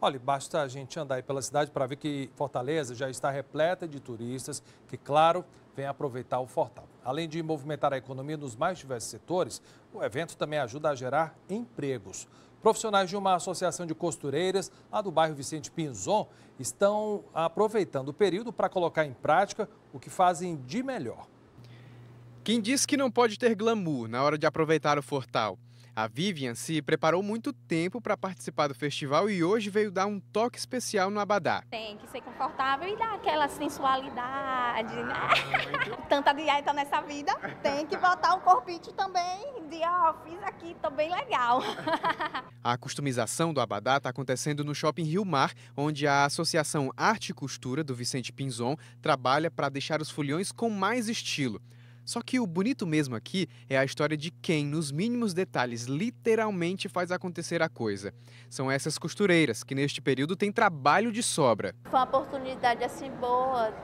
Olha, basta a gente andar aí pela cidade para ver que Fortaleza já está repleta de turistas que, claro, vêm aproveitar o Fortal. Além de movimentar a economia nos mais diversos setores, o evento também ajuda a gerar empregos. Profissionais de uma associação de costureiras lá do bairro Vicente Pinzon estão aproveitando o período para colocar em prática o que fazem de melhor. Quem diz que não pode ter glamour na hora de aproveitar o Fortal? A Vivian se preparou muito tempo para participar do festival e hoje veio dar um toque especial no Abadá. Tem que ser confortável e dar aquela sensualidade, né? Tanta dieta nessa vida, tem que botar um corpinho também de, ó, fiz aqui, tô bem legal. A customização do Abadá está acontecendo no Shopping Rio Mar, onde a Associação Arte e Costura do Vicente Pinzon trabalha para deixar os folhões com mais estilo. Só que o bonito mesmo aqui é a história de quem, nos mínimos detalhes, literalmente faz acontecer a coisa. São essas costureiras que neste período têm trabalho de sobra. Foi uma oportunidade assim boa,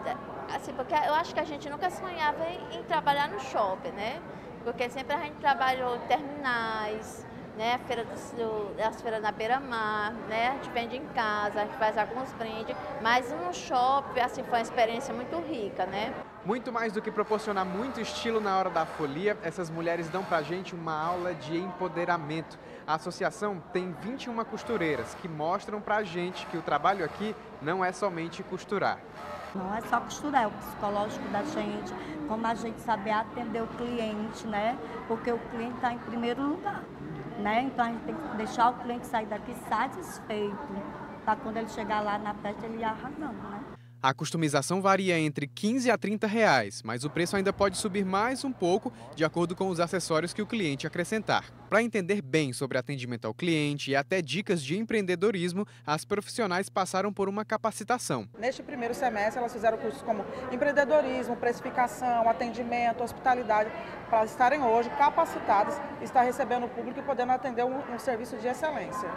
assim, porque eu acho que a gente nunca sonhava em, em trabalhar no shopping, né? Porque sempre a gente trabalhou terminais, né? Feira do, do, as feiras na beira-mar, né? A gente vende em casa, a gente faz alguns brindes, mas no shopping, assim, foi uma experiência muito rica, né? Muito mais do que proporcionar muito estilo na hora da folia, essas mulheres dão pra gente uma aula de empoderamento. A associação tem 21 costureiras que mostram pra gente que o trabalho aqui não é somente costurar. Não é só costurar, é o psicológico da gente, como a gente saber atender o cliente, né? Porque o cliente está em primeiro lugar. Né? Então a gente tem que deixar o cliente sair daqui satisfeito, para quando ele chegar lá na festa ele ir arrasando, né? A customização varia entre 15 a 30 reais, mas o preço ainda pode subir mais um pouco de acordo com os acessórios que o cliente acrescentar. Para entender bem sobre atendimento ao cliente e até dicas de empreendedorismo, as profissionais passaram por uma capacitação. Neste primeiro semestre, elas fizeram cursos como empreendedorismo, precificação, atendimento, hospitalidade, para estarem hoje capacitadas, estar recebendo o público e podendo atender um, um serviço de excelência.